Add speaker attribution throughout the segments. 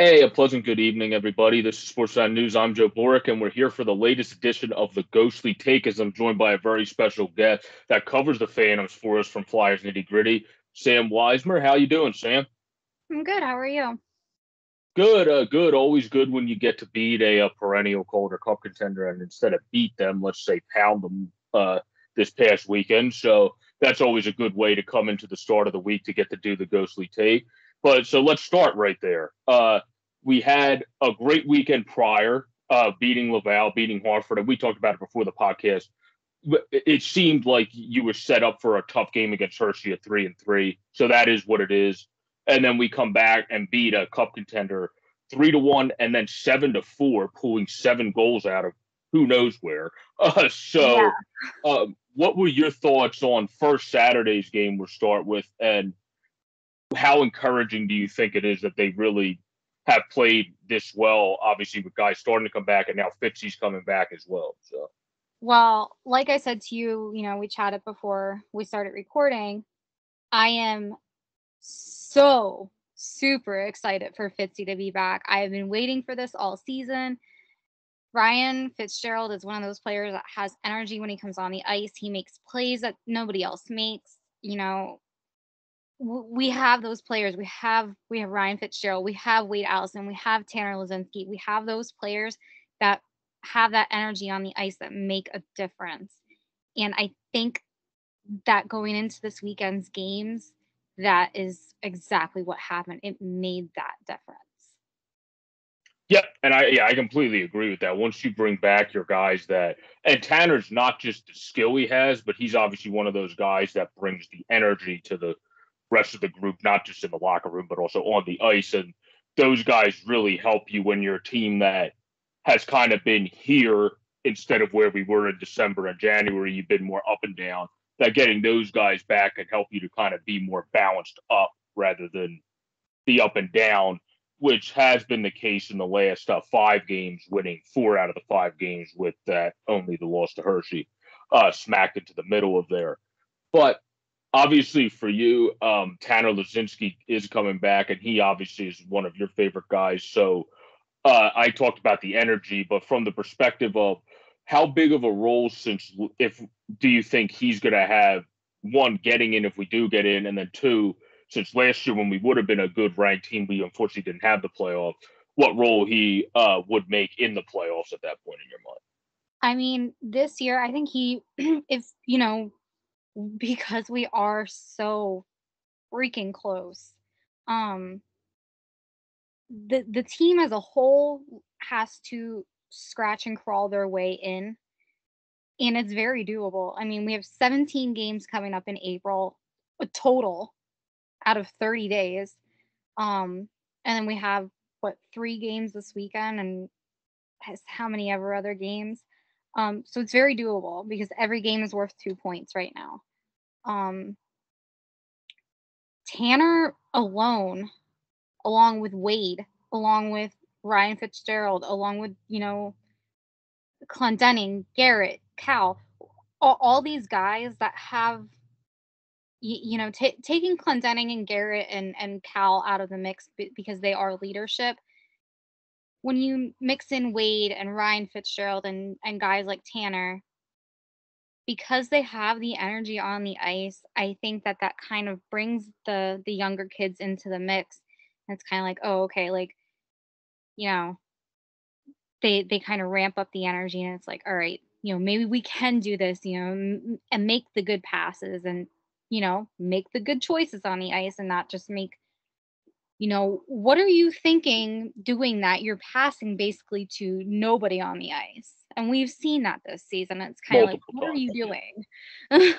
Speaker 1: Hey, a pleasant good evening, everybody. This is Sportsline News. I'm Joe Borick, and we're here for the latest edition of the Ghostly Take as I'm joined by a very special guest that covers the Phantoms for us from Flyers Nitty Gritty, Sam Wismer. How you doing, Sam?
Speaker 2: I'm good. How are you?
Speaker 1: Good, uh, good. Always good when you get to beat a, a perennial Calder Cup contender and instead of beat them, let's say pound them uh, this past weekend. So that's always a good way to come into the start of the week to get to do the Ghostly Take. But so let's start right there. Uh, we had a great weekend prior, uh, beating Laval, beating Hartford, and we talked about it before the podcast. It seemed like you were set up for a tough game against Hershey at three and three. So that is what it is. And then we come back and beat a cup contender three to one, and then seven to four, pulling seven goals out of who knows where. Uh, so, yeah. um, what were your thoughts on first Saturday's game? We'll start with, and how encouraging do you think it is that they really have played this well? Obviously, with guys starting to come back, and now Fitzy's coming back as well. So,
Speaker 2: well, like I said to you, you know, we chatted before we started recording. I am so super excited for Fitzy to be back. I have been waiting for this all season. Ryan Fitzgerald is one of those players that has energy when he comes on the ice. He makes plays that nobody else makes. You know, we have those players. We have we have Ryan Fitzgerald, we have Wade Allison, we have Tanner Laczynski. We have those players that have that energy on the ice that make a difference. And I think that going into this weekend's games, that is exactly what happened. It made that difference.
Speaker 1: Yep, and I yeah I completely agree with that. Once you bring back your guys that and Tanner's not just the skill he has, but he's obviously one of those guys that brings the energy to the rest of the group, not just in the locker room, but also on the ice. And those guys really help you when you're a team that has kind of been here instead of where we were in December and January. You've been more up and down. That getting those guys back can help you to kind of be more balanced up rather than the up and down, which has been the case in the last uh, five games, winning four out of the five games with that only the loss to Hershey uh, smacked into the middle of there. But obviously for you, um, Tanner Laczynski is coming back, and he obviously is one of your favorite guys. So uh, I talked about the energy, but from the perspective of how big of a role, since if do you think he's going to have one getting in if we do get in, and then two, since last year when we would have been a good ranked team, we unfortunately didn't have the playoff. What role he uh, would make in the playoffs at that point in your mind?
Speaker 2: I mean, this year I think he, if you know, because we are so freaking close. Um the the team as a whole has to scratch and crawl their way in and it's very doable. I mean, we have 17 games coming up in April, a total out of 30 days. Um and then we have what three games this weekend and how many ever other games. Um, so it's very doable because every game is worth two points right now um, Tanner alone, along with Wade, along with Ryan Fitzgerald, along with, you know, Clendening, Garrett, Cal, all, all these guys that have, you, you know, t- taking Clendening and Garrett and, and Cal out of the mix b- because they are leadership. When you mix in Wade and Ryan Fitzgerald and, and guys like Tanner, because they have the energy on the ice, I think that that kind of brings the the younger kids into the mix. And it's kind of like, oh, okay, like, you know, they they kind of ramp up the energy, and it's like, all right, you know, maybe we can do this, you know, and make the good passes, and you know, make the good choices on the ice, and not just make you know, what are you thinking doing that? You're passing basically to nobody on the ice. And we've seen that this season. It's kind of like, what are you doing?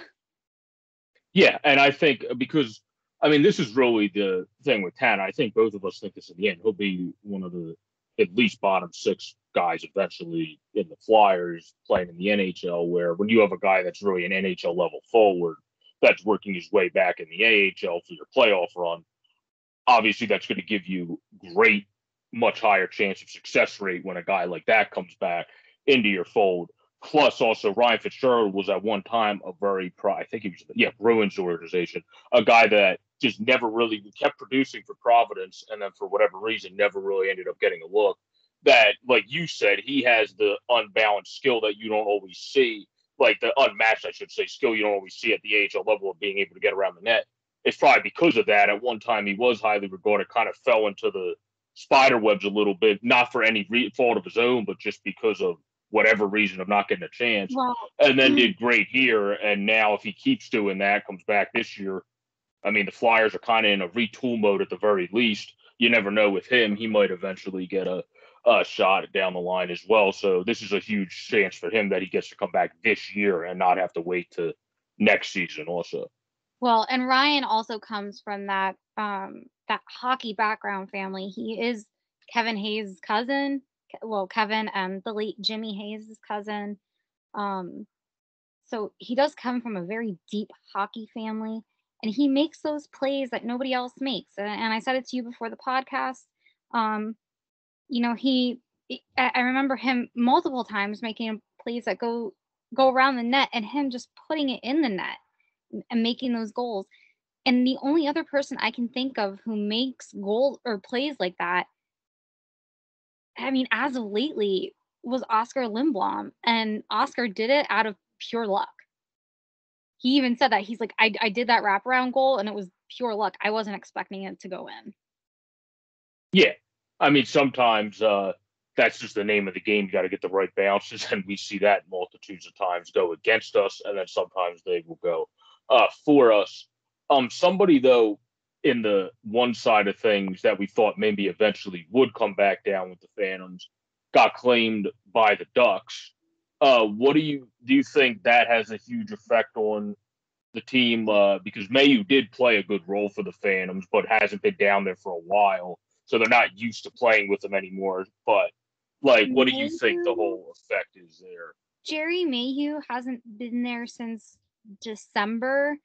Speaker 1: yeah. And I think uh, because, I mean, this is really the thing with Tanner. I think both of us think this in the end. He'll be one of the at least bottom six guys eventually in the Flyers playing in the NHL, where when you have a guy that's really an NHL level forward that's working his way back in the AHL for your playoff run obviously that's going to give you great, much higher chance of success rate when a guy like that comes back into your fold. Plus, also Ryan Fitzgerald was at one time a very pro. I think he was yeah Bruins organization, a guy that just never really kept producing for Providence, and then for whatever reason never really ended up getting a look. That, like you said, he has the unbalanced skill that you don't always see, like the unmatched, I should say, skill you don't always see at the AHL level of being able to get around the net. It's probably because of that. At one time, he was highly regarded, kind of fell into the spider webs a little bit, not for any fault of his own, but just because of whatever reason of not getting a chance. Well, and then mm-hmm. did great here. And now, if he keeps doing that, comes back this year. I mean, the Flyers are kind of in a retool mode at the very least. You never know with him; he might eventually get a, a shot down the line as well. So this is a huge chance for him that he gets to come back this year and not have to wait to next season. Also,
Speaker 2: well, and Ryan also comes from that um, that hockey background family. He is Kevin Hayes' cousin. Well, Kevin and the late Jimmy Hayes' cousin. Um, so he does come from a very deep hockey family, and he makes those plays that nobody else makes. And, and I said it to you before the podcast. Um, you know, he. I remember him multiple times making plays that go go around the net, and him just putting it in the net and making those goals. And the only other person I can think of who makes goals or plays like that, I mean, as of lately, was Oskar Lindblom. And Oscar did it out of pure luck. He even said that. He's like, I, I did that wraparound goal and it was pure luck. I wasn't expecting it to go in.
Speaker 1: Yeah. I mean, sometimes uh, that's just the name of the game. You got to get the right bounces. And we see that multitudes of times go against us. And then sometimes they will go uh, for us. Um, somebody though in the one side of things that we thought maybe eventually would come back down with the Phantoms got claimed by the Ducks. Uh, what do you do? You think that has a huge effect on the team? Uh, because Mailloux did play a good role for the Phantoms, but hasn't been down there for a while, so they're not used to playing with them anymore. But like, what do you think the whole effect is there?
Speaker 2: Jerry Mailloux hasn't been there since December.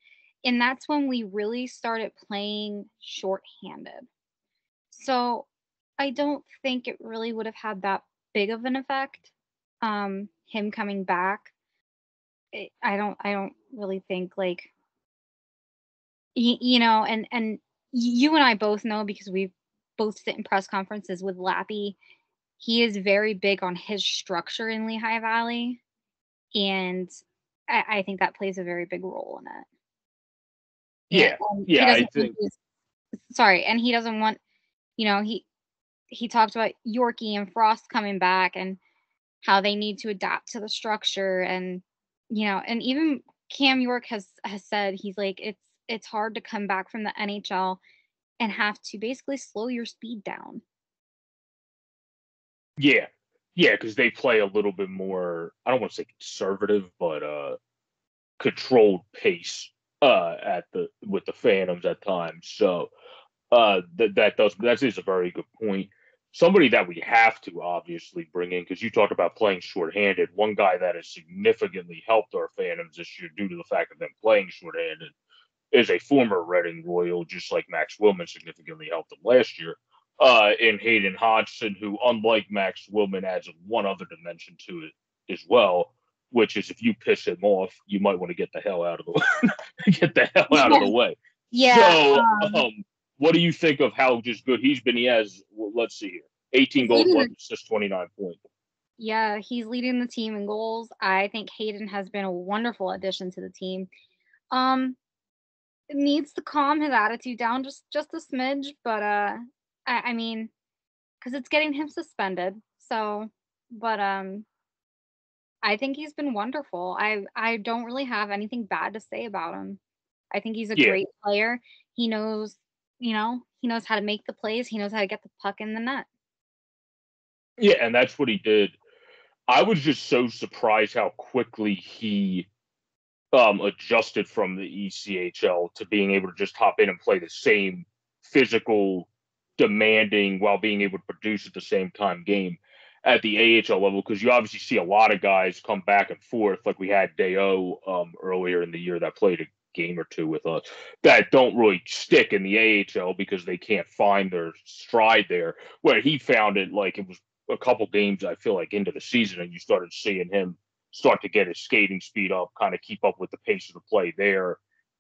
Speaker 2: And that's when we really started playing shorthanded. So I don't think it really would have had that big of an effect. Um, him coming back. It, I don't I don't really think like you, you know, and and you and I both know because we both sit in press conferences with Lappy. He is very big on his structure in Lehigh Valley. And I, I think that plays a very big role in it.
Speaker 1: Yeah, yeah, I think.
Speaker 2: Sorry, and he doesn't want, you know, he he talked about Yorkie and Frost coming back and how they need to adapt to the structure and you know, and even Cam York has has said he's like it's it's hard to come back from the NHL and have to basically slow your speed down.
Speaker 1: Yeah, yeah, because they play a little bit more. I don't want to say conservative, but uh, controlled pace uh, at the with the Phantoms at times. So uh, that that does that is a very good point. Somebody that we have to obviously bring in because you talk about playing shorthanded. One guy that has significantly helped our Phantoms this year due to the fact of them playing shorthanded is a former Reading Royal, just like Max Willman significantly helped them last year uh, in Hayden Hodgson, who, unlike Max Willman, adds one other dimension to it as well, which is if you piss him off, you might want to get the hell out of the way. get the hell out of the way.
Speaker 2: Yeah.
Speaker 1: So, um, um, what do you think of how just good he's been? He has, well, let's see here, 18 goals, 11 assists, 29 points.
Speaker 2: Yeah, he's leading the team in goals. I think Hayden has been a wonderful addition to the team. Um, needs to calm his attitude down just just a smidge, but uh, I, I mean, because it's getting him suspended. So, but um, I think he's been wonderful. I I don't really have anything bad to say about him. I think he's a yeah. great player. He knows, you know, he knows how to make the plays. He knows how to get the puck in the net.
Speaker 1: Yeah, and that's what he did. I was just so surprised how quickly he um, adjusted from the ECHL to being able to just hop in and play the same physical demanding while being able to produce at the same time game at the AHL level because you obviously see a lot of guys come back and forth like we had Deo um, earlier in the year that played a game or two with us that don't really stick in the AHL because they can't find their stride there where he found it like it was a couple games I feel like into the season and you started seeing him start to get his skating speed up, kind of keep up with the pace of the play there.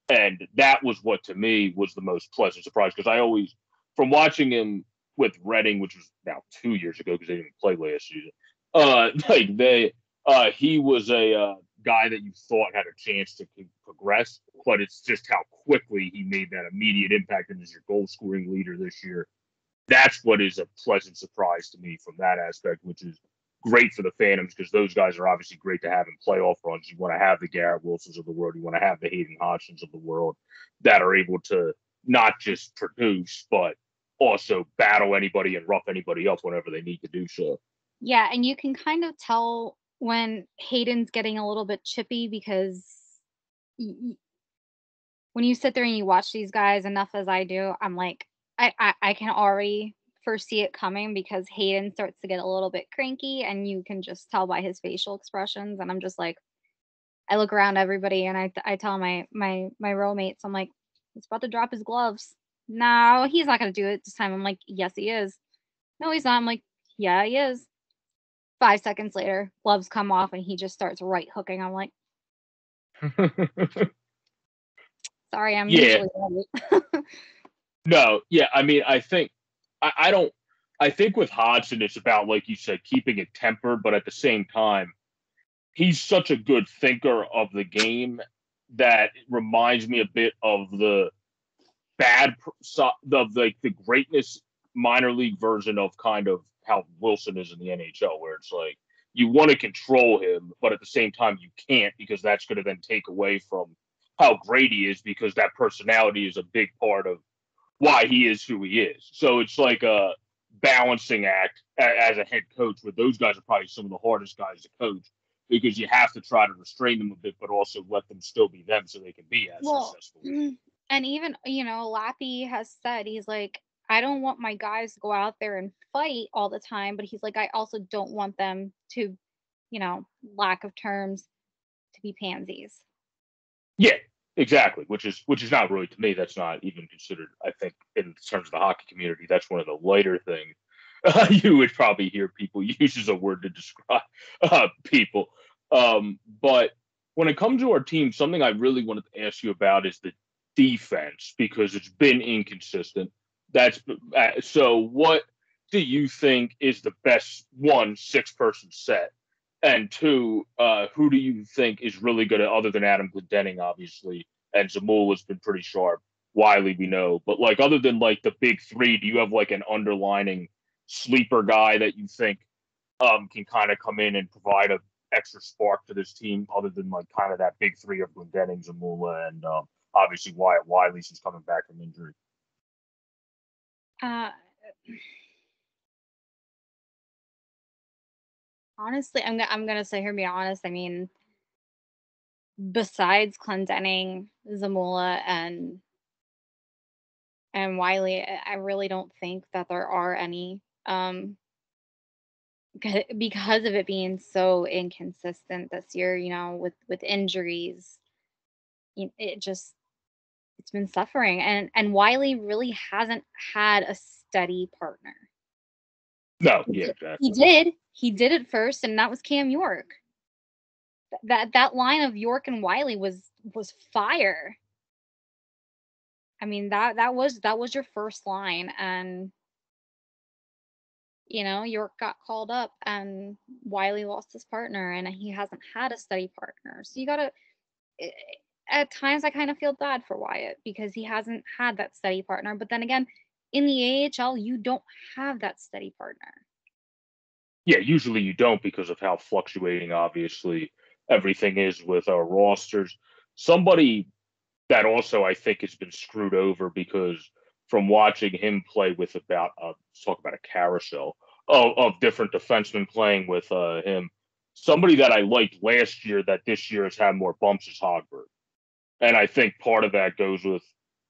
Speaker 1: And that was what to me was the most pleasant surprise because I always, from watching him with Reading, which was now two years ago because they didn't play last season, uh, like they, uh, he was a uh, guy that you thought had a chance to progress, but it's just how quickly he made that immediate impact and is your goal scoring leader this year. That's what is a pleasant surprise to me from that aspect, which is great for the Phantoms because those guys are obviously great to have in playoff runs. You want to have the Garrett Wilsons of the world, you want to have the Hayden Hodgsons of the world that are able to not just produce, but also battle anybody and rough anybody up whenever they need to do so.
Speaker 2: Yeah, and you can kind of tell when Hayden's getting a little bit chippy because when you sit there and you watch these guys enough as I do, I'm like, I, I, I can already foresee it coming because Hayden starts to get a little bit cranky and you can just tell by his facial expressions. And I'm just like, I look around everybody and I, I tell my, my, my roommates, I'm like, he's about to drop his gloves. No, he's not going to do it this time. I'm like, yes, he is. No, he's not. I'm like, yeah, he is. Five seconds later, gloves come off and he just starts right hooking. I'm like, sorry, I'm
Speaker 1: yeah. no, yeah. I mean, I think I, I don't. I think with Hodgson, it's about like you said, keeping it tempered, but at the same time, he's such a good thinker of the game that reminds me a bit of the bad of like the greatness minor league version of kind of how Wilson is in the NHL, where it's like you want to control him, but at the same time you can't because that's going to then take away from how great he is because that personality is a big part of why he is who he is. So it's like a balancing act as a head coach, where those guys are probably some of the hardest guys to coach because you have to try to restrain them a bit, but also let them still be them so they can be as well, successful. Mm,
Speaker 2: And even you know, Lappy has said he's like, I don't want my guys to go out there and fight all the time, but he's like, I also don't want them to, you know, lack of terms, to be pansies.
Speaker 1: Yeah, Exactly, which is which is not really to me. That's not even considered. I think in terms of the hockey community, that's one of the lighter things uh, you would probably hear people use as a word to describe uh, people. Um, but when it comes to our team, something I really wanted to ask you about is the defense because it's been inconsistent. That's uh, so. What do you think is the best one six person set? And two, uh, who do you think is really good at other than Adam Clendening, obviously, and Zamula has been pretty sharp. Wylie, we know, but like other than like the big three, do you have like an underlining sleeper guy that you think um, can kind of come in and provide a extra spark to this team, other than like kind of that big three of Glendening, Zamula, and um, obviously Wyatt Wylie since coming back from injury?
Speaker 2: Uh, honestly, I'm I'm gonna say here, be honest. I mean, besides Clendening, Zamula, and and Wiley, I really don't think that there are any. Um, because of it being so inconsistent this year, you know, with with injuries, it just it's been suffering, and and Wylie really hasn't had a steady partner.
Speaker 1: No, yeah, exactly.
Speaker 2: he did. He did it first, and that was Cam York that that line of York and Wylie was was fire. I mean that that was that was your first line and you know York got called up and Wylie lost his partner and he hasn't had a steady partner. So you got to eh, at times I kind of feel bad for Wyatte because he hasn't had that steady partner, but then again in the AHL you don't have that steady partner.
Speaker 1: Yeah, usually you don't because of how fluctuating obviously everything is with our rosters. Somebody that also I think has been screwed over because from watching him play with about uh, talk about a carousel of, of different defensemen playing with uh, him. Somebody that I liked last year that this year has had more bumps is Hogberg. And I think part of that goes with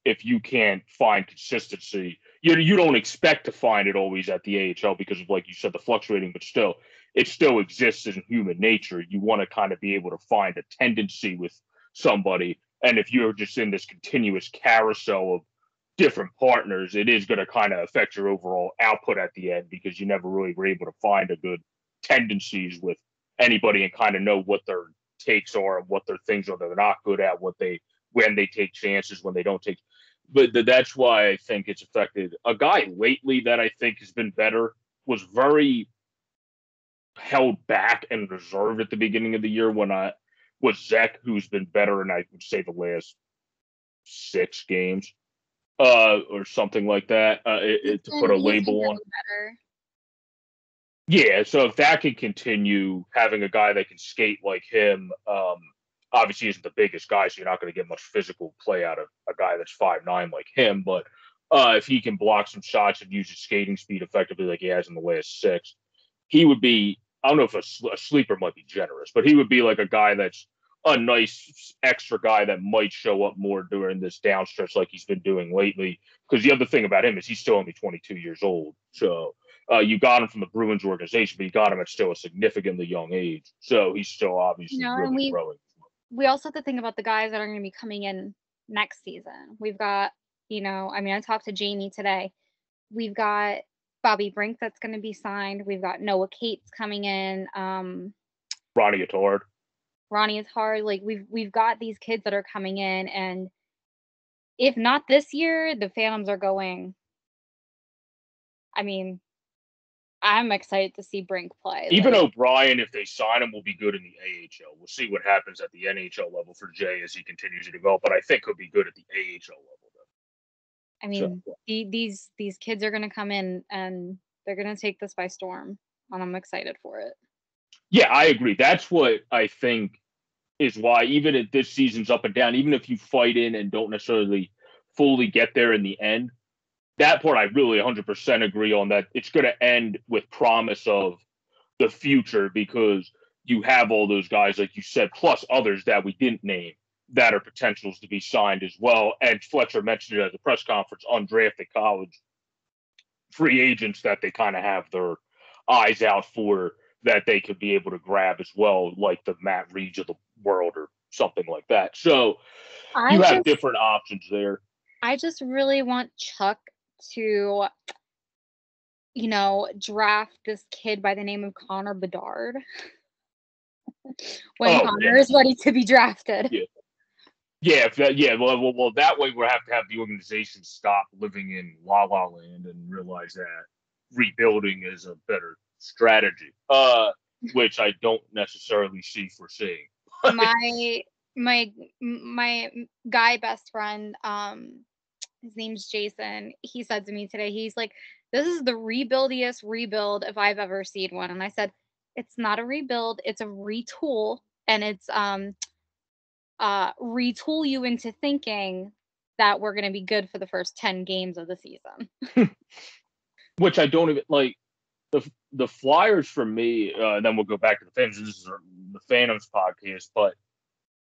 Speaker 1: if you can't find consistency, you you don't expect to find it always at the AHL because of like you said the fluctuating, but still it still exists in human nature. You want to kind of be able to find a tendency with somebody. And if you're just in this continuous carousel of different partners, it is going to kind of affect your overall output at the end because you never really were able to find a good tendencies with anybody and kind of know what their takes are and what their things are they're not good at, what they when they take chances, when they don't take. But that's why I think it's affected. A guy lately that I think has been better was very held back and reserved at the beginning of the year when I was Zach, who's been better and I would say the last six games, uh, or something like that. Uh, it, it, to put a label on. Better. Yeah, so if that can continue, having a guy that can skate like him, um, obviously isn't the biggest guy, so you're not going to get much physical play out of a guy that's five nine like him. But uh, if he can block some shots and use his skating speed effectively, like he has in the last six, he would be. I don't know if a, a sleeper might be generous, but he would be like a guy that's a nice extra guy that might show up more during this downstretch like he's been doing lately. Because the other thing about him is he's still only 22 years old. So uh, you got him from the Bruins organization, but you got him at still a significantly young age. So he's still obviously really we, growing.
Speaker 2: We also have to think about the guys that are going to be coming in next season. We've got, you know, I mean, I talked to Jamie today. We've got Bobby Brink that's going to be signed. We've got Noah Cates coming in. Um,
Speaker 1: Ronnie Attard.
Speaker 2: Ronnie is hard. Like we've we've got these kids that are coming in, and if not this year, the Phantoms are going. I mean, I'm excited to see Brink play.
Speaker 1: Even like, O'Brien, if they sign him, will be good in the AHL. We'll see what happens at the NHL level for Jay as he continues to develop, but I think he'll be good at the AHL level. Though.
Speaker 2: I mean, so, the, these these kids are going to come in and they're going to take this by storm, and I'm excited for it.
Speaker 1: Yeah, I agree. That's what I think is why even if this season's up and down, even if you fight in and don't necessarily fully get there in the end, that part I really 100% agree on that it's going to end with promise of the future because you have all those guys like you said plus others that we didn't name that are potentials to be signed as well and Fletcher mentioned it at the press conference undrafted college free agents that they kind of have their eyes out for that they could be able to grab as well, like the Matt Reads of the world or something like that. So I you have different options there.
Speaker 2: I just really want Chuck to, you know, draft this kid by the name of Connor Bedard when oh, Connor yeah. is ready to be drafted.
Speaker 1: Yeah. Yeah, that, yeah. Well, well, well, that way we'll have to have the organization stop living in La La Land and realize that rebuilding is a better strategy, uh, which I don't necessarily see foreseeing.
Speaker 2: my my my guy best friend, um, his name's Jason. He said to me today, he's like, "This is the rebuildiest rebuild if I've ever seen one." And I said, "It's not a rebuild; it's a retool, and it's um, uh, retool you into thinking that we're going to be good for the first ten games of the season."
Speaker 1: Which I don't even like the the Flyers for me, uh, then we'll go back to the Phantoms. This is the Phantoms podcast, but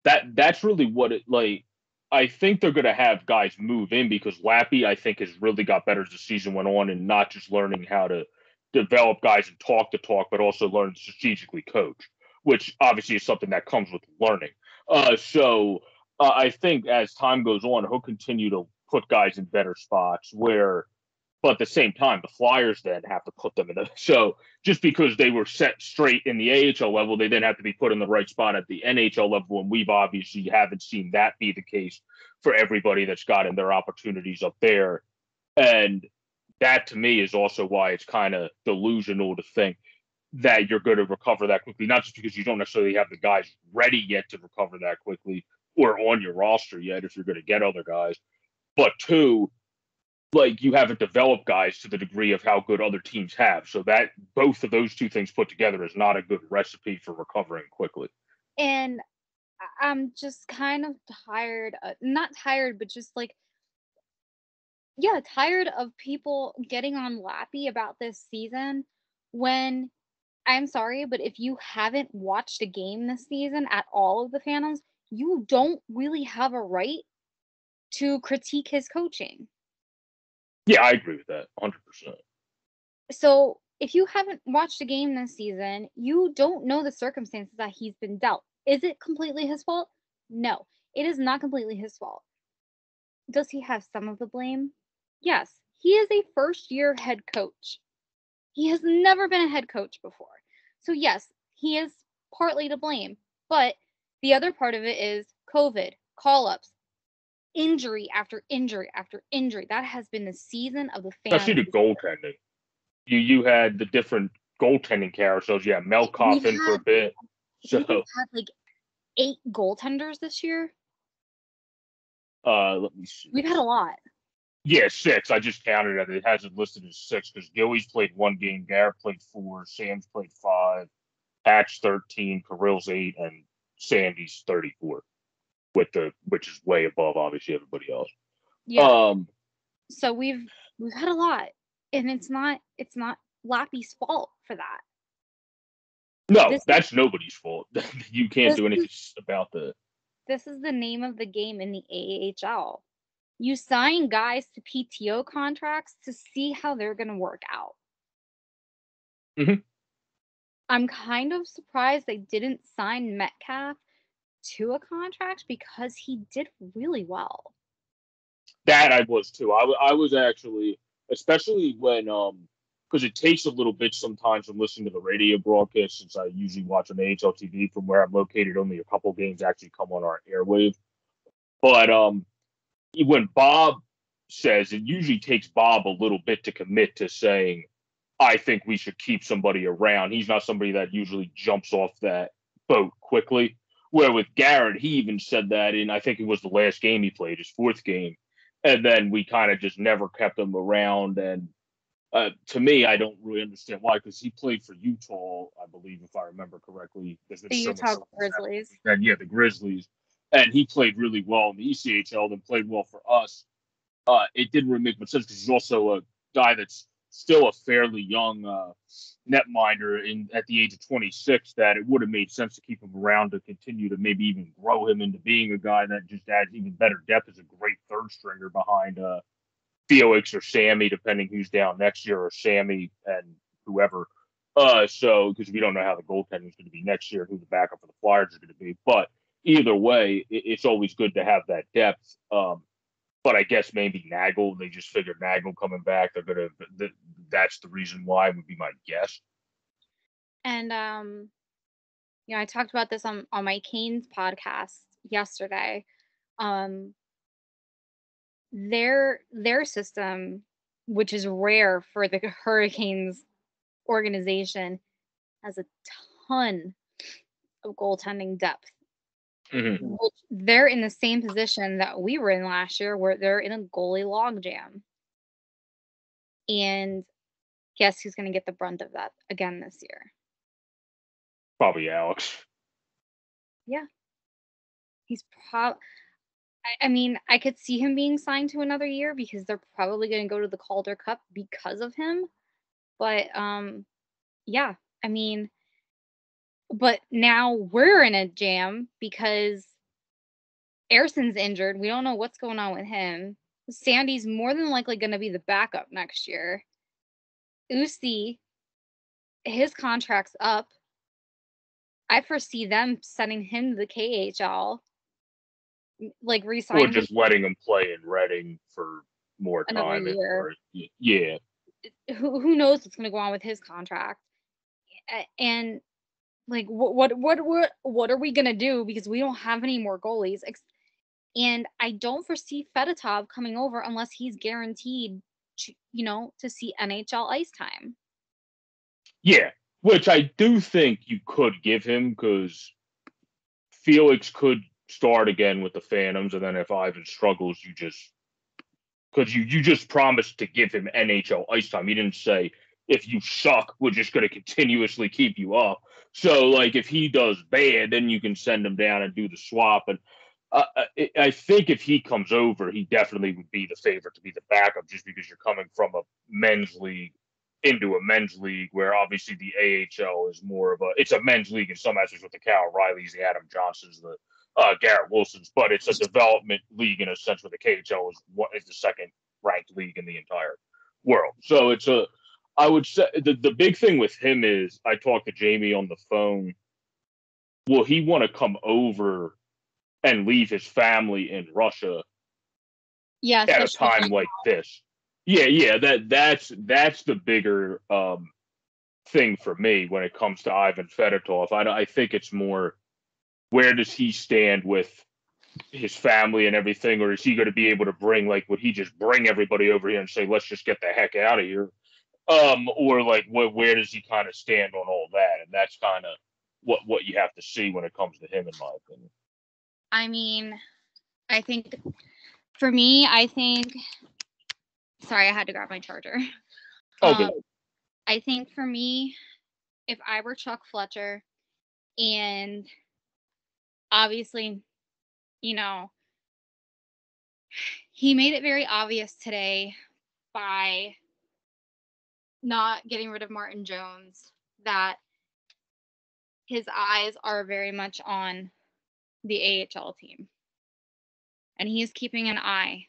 Speaker 1: that that's really what it like. I think they're going to have guys move in because Lappy, I think, has really got better as the season went on, and not just learning how to develop guys and talk to talk, but also learn strategically coach, which obviously is something that comes with learning. Uh, so uh, I think as time goes on, he'll continue to put guys in better spots where but at the same time, the Flyers then have to put them in the so just because they were set straight in the AHL level, they then have to be put in the right spot at the NHL level. And we've obviously haven't seen that be the case for everybody that's gotten their opportunities up there. And that to me is also why it's kind of delusional to think that you're going to recover that quickly, not just because you don't necessarily have the guys ready yet to recover that quickly or on your roster yet if you're going to get other guys, but two, like you haven't developed guys to the degree of how good other teams have. So that both of those two things put together is not a good recipe for recovering quickly.
Speaker 2: And I'm just kind of tired, uh, not tired, but just like, yeah, tired of people getting on Lappy about this season when I'm sorry, but if you haven't watched a game this season at all of the Phantoms, you don't really have a right to critique his coaching.
Speaker 1: Yeah, I agree with that 100%.
Speaker 2: So, if you haven't watched a game this season, you don't know the circumstances that he's been dealt. Is it completely his fault? No, it is not completely his fault. Does he have some of the blame? Yes, he is a first year head coach. He has never been a head coach before. So, yes, he is partly to blame. But the other part of it is COVID, call ups, injury after injury after injury. That has been the season of the fans.
Speaker 1: Especially the goaltending. You you had the different goaltending carousels. You had Melkoff in for a bit. So
Speaker 2: We've had like eight goaltenders this year.
Speaker 1: uh let me see.
Speaker 2: We've had a lot.
Speaker 1: Yeah, six. I just counted it. It has it listed as six because Gilly's played one game, Garrett played four, Sam's played five, Patch thirteen, Kirill's eight, and Sandy's thirty-four. With the which is way above obviously everybody else.
Speaker 2: Yeah.
Speaker 1: Um
Speaker 2: so we've we've had a lot. And it's not it's not Lappy's fault for that.
Speaker 1: no,
Speaker 2: This is-
Speaker 1: that's nobody's fault. you can't do
Speaker 2: is-
Speaker 1: anything about the
Speaker 2: This is the name of the game in the AHL. You sign guys to PTO contracts to see how they're going to work out.
Speaker 1: Mhm.
Speaker 2: I'm kind of surprised they didn't sign Metcalf to a contract because he did really well.
Speaker 1: That I was too. I, I was actually, especially when, um, because it takes a little bit sometimes from listening to the radio broadcast, since I usually watch on AHL TV from where I'm located. Only a couple games actually come on our airwave. But um, when Bob says, it usually takes Bob a little bit to commit to saying, I think we should keep somebody around. He's not somebody that usually jumps off that boat quickly. Where with Garrett, he even said that in, I think it was the last game he played, his fourth game and then we kind of just never kept him around. And uh, to me, I don't really understand why, because he played for Utah, I believe, if I remember correctly.
Speaker 2: The Utah. Grizzlies.
Speaker 1: And yeah, the Grizzlies, and he played really well in the ECHL, and played well for us. Uh, it didn't really make much sense because he's also a guy that's still a fairly young uh, netminder in at the age of 26. That it would have made sense to keep him around to continue to maybe even grow him into being a guy that just adds even better depth as a great third stringer behind uh, Felix or Sammy, depending who's down next year, or Sammy and whoever. Uh, so because we don't know how the goaltending is going to be next year, who the backup for the Flyers is going to be, but either way, it, it's always good to have that depth. Um, but I guess maybe Nagle, they just figured Nagle coming back, they're gonna. Th- that's the reason why would be my guess.
Speaker 2: And um, you know, I talked about this on on my Canes podcast yesterday. Um, their their system, which is rare for the Hurricanes organization, has a ton of goaltending depth.
Speaker 1: Mm-hmm.
Speaker 2: Which they're in the same position that we were in last year, where they're in a goalie logjam. And guess who's going to get the brunt of that again this year?
Speaker 1: Probably Alex. Yeah.
Speaker 2: He's prob I, I mean, I could see him being signed to another year because they're probably going to go to the Calder Cup because of him. But um yeah, I mean but now we're in a jam because Ersson's injured. We don't know what's going on with him. Sandy's more than likely going to be the backup next year. Usi, his contract's up. I foresee them sending him to the KHL, like
Speaker 1: Or
Speaker 2: resigning him.
Speaker 1: just letting him play in Reading for more time.
Speaker 2: year.
Speaker 1: or- yeah.
Speaker 2: Who who knows what's going to go on with his contract? And like, what what what what are we to do because we don't have any more goalies? And I don't foresee Fedotov coming over unless he's guaranteed, to, you know, to see NHL ice time.
Speaker 1: Yeah, which I do think you could give him because Felix could start again with the Phantoms, and then if Ivan struggles, you just because you you just promised to give him NHL ice time. You didn't say if you suck, we're just going to continuously keep you up. So like if he does bad, then you can send him down and do the swap. And uh, I, I think if he comes over, he definitely would be the favorite to be the backup, just because you're coming from a men's league into a men's league where obviously the AHL is more of a it's a men's league in some aspects with the Cal Riley's, the Adam Johnsons, the uh, Garrett Wilsons, but it's a development league in a sense where the KHL is what is the second ranked league in the entire world. So it's a I would say the, the big thing with him is I talked to Jamie on the phone. Will he want to come over and leave his family in Russia
Speaker 2: Yeah,
Speaker 1: at a time like this. Yeah, yeah, that that's that's the bigger um thing for me when it comes to Ivan Fedotov. I, I think it's more where does he stand with his family and everything, or is he going to be able to bring like would he just bring everybody over here and say let's just get the heck out of here, um, or like what where does he kind of stand on all that? And that's kind of what what you have to see when it comes to him, in my opinion.
Speaker 2: I mean, I think for me, I think. Sorry, I had to grab my charger.
Speaker 1: Okay.
Speaker 2: Um, I think for me, if I were Chuck Fletcher, and obviously, you know, he made it very obvious today by not getting rid of Martin Jones that his eyes are very much on the AHL team. And he is keeping an eye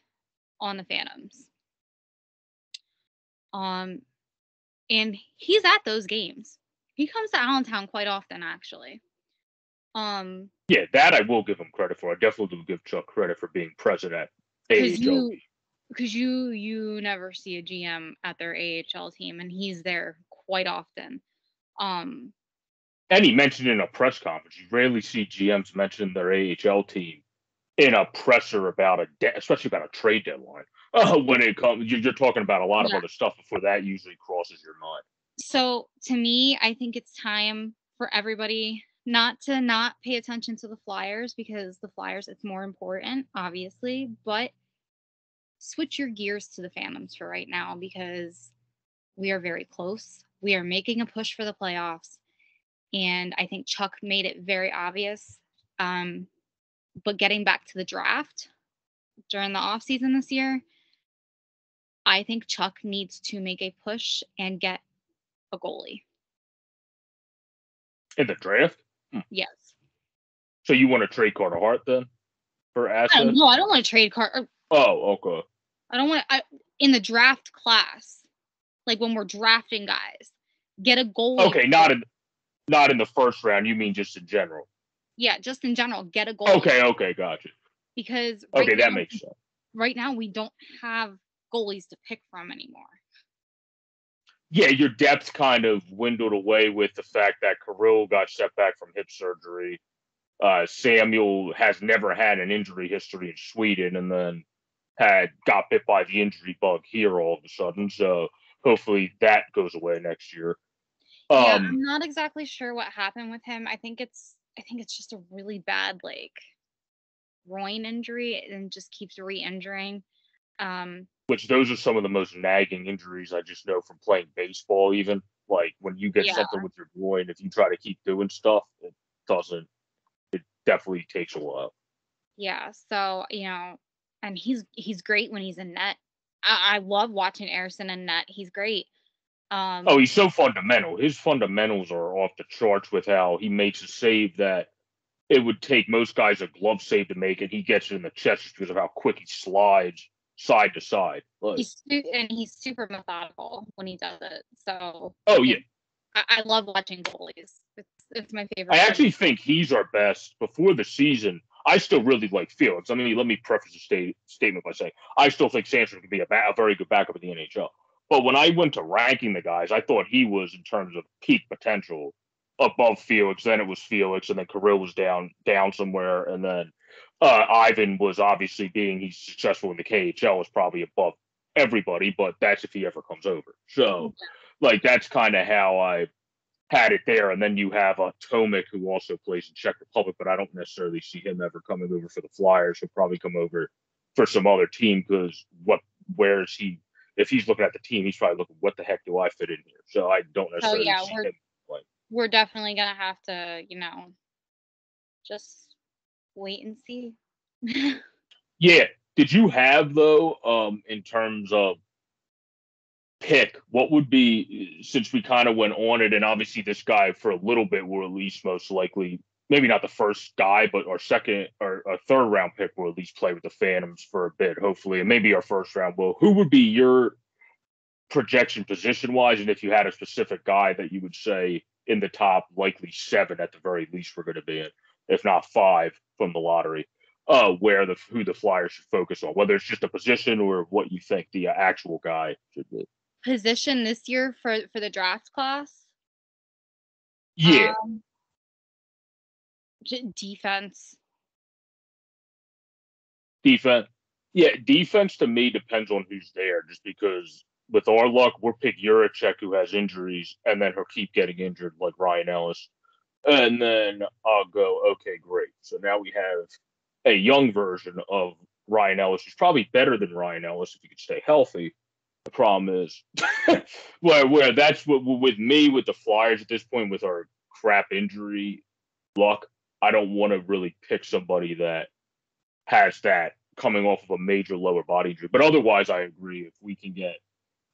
Speaker 2: on the Phantoms. Um, and he's at those games. He comes to Allentown quite often, actually. Um,
Speaker 1: Yeah, that I will give him credit for. I definitely do give Chuck credit for being present at AHL.
Speaker 2: you, because you, you never see a GM at their AHL team, and he's there quite often. Um,
Speaker 1: and he mentioned in a press conference, you rarely see GMs mention their AHL team in a presser about a de- especially about a trade deadline. Uh, when it comes, you're, you're talking about a lot of other stuff before that usually crosses your mind.
Speaker 2: so to me, I think it's time for everybody not to not pay attention to the Flyers because the Flyers it's more important, obviously, but switch your gears to the Phantoms for right now because we are very close. We are making a push for the playoffs. And I think Chuck made it very obvious. Um, but getting back to the draft during the offseason this year, I think Chuck needs to make a push and get a goalie.
Speaker 1: In the draft,
Speaker 2: Yes.
Speaker 1: so you want to trade Carter Hart then for
Speaker 2: I
Speaker 1: assets?
Speaker 2: no, I don't want to trade Car. or
Speaker 1: Oh, okay.
Speaker 2: I don't want to. In the draft class, like when we're drafting guys, get a goalie.
Speaker 1: Okay, not in not in the first round. You mean just in general?
Speaker 2: Yeah, just in general, get a goalie.
Speaker 1: Okay, okay, gotcha.
Speaker 2: Because right
Speaker 1: Okay, that
Speaker 2: now-
Speaker 1: makes sense.
Speaker 2: right now we don't have goalies to pick from anymore.
Speaker 1: Yeah, your depth kind of dwindled away with the fact that Kirill got set back from hip surgery. Uh, Samuel has never had an injury history in Sweden, and then had got bit by the injury bug here all of a sudden. So hopefully that goes away next year.
Speaker 2: yeah,
Speaker 1: Um,
Speaker 2: I'm not exactly sure what happened with him. I think it's I think it's just a really bad like groin injury and just keeps re-injuring. Um,
Speaker 1: which those are some of the most nagging injuries I just know from playing baseball. Even like when you get
Speaker 2: Yeah.
Speaker 1: something with your groin, if you try to keep doing stuff, it doesn't. It definitely takes a while.
Speaker 2: yeah, so you know, and he's he's great when he's in net. I, I love watching Ersson in net. He's great. Um,
Speaker 1: Oh, he's so fundamental. His fundamentals are off the charts with how he makes a save that it would take most guys a glove save to make, and he gets it in the chest just because of how quick he slides side to side. Like,
Speaker 2: he's and he's super methodical when he does it. So
Speaker 1: oh yeah,
Speaker 2: I, I love watching goalies. It's it's my favorite.
Speaker 1: I actually think he's our best before the season. I still really like Felix. I mean, let me preface the state, statement by saying I still think Sanford can be a, ba- a very good backup in the NHL. But when I went to ranking the guys, I thought he was in terms of peak potential above Felix. Then it was Felix, and then Kirill was down down somewhere, and then uh, Ivan was obviously being he's successful in the KHL was probably above everybody. But that's if he ever comes over. So, like that's kind of how I had it there. And then you have uh, Tomek, who also plays in Czech Republic, but I don't necessarily see him ever coming over for the Flyers. He'll probably come over for some other team because what, where is he? If he's looking at the team, he's probably looking, what the heck do I fit in here? So I don't necessarily oh,
Speaker 2: yeah,
Speaker 1: see
Speaker 2: we're-
Speaker 1: him.
Speaker 2: we're definitely gonna have to, you know, just wait and see.
Speaker 1: Yeah. Did you have though, um, in terms of pick, what would be since we kind of went on it, and obviously this guy for a little bit will at least most likely, maybe not the first guy, but our second or a third round pick will at least play with the Phantoms for a bit, hopefully, and maybe our first round will. Who would be your projection position wise, and if you had a specific guy that you would say in the top likely seven at the very least we're going to be in, if not five from the lottery uh, where the who the Flyers should focus on, whether it's just a position or what you think the uh, actual guy should be.
Speaker 2: Position this year for for the draft class.
Speaker 1: Yeah.
Speaker 2: Um, defense.
Speaker 1: Defense. Yeah, defense to me depends on who's there, just because with our luck, we'll pick Jiricek who has injuries, and then he'll keep getting injured like Ryan Ellis. And then I'll go, okay, great. So now we have a young version of Ryan Ellis, who's probably better than Ryan Ellis if he could stay healthy. The problem is where where that's what with me with the Flyers at this point with our crap injury luck, I don't want to really pick somebody that has that coming off of a major lower body injury. But otherwise, I agree. If we can get